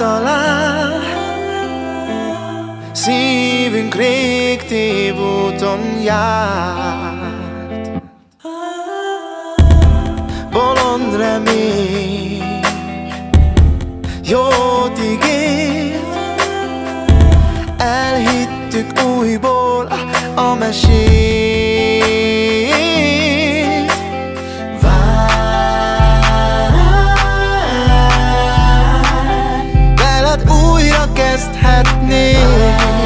talán Szívünk rég tévúton járt. Bolond remény Jót ígért Elhittük újból a mesét. podcast happening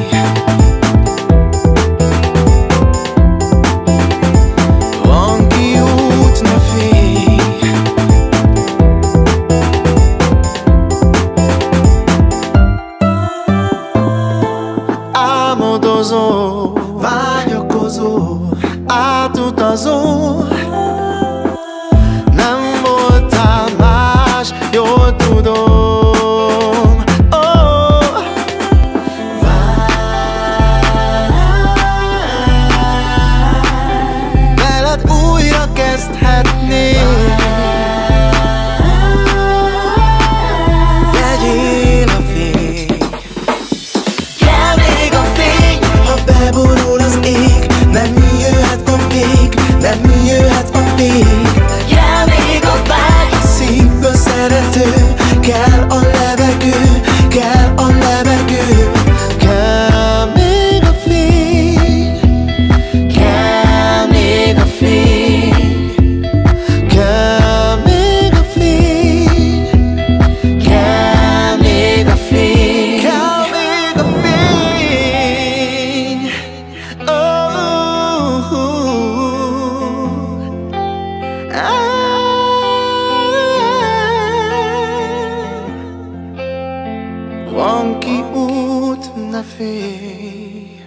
You. Van ki út, ne félj.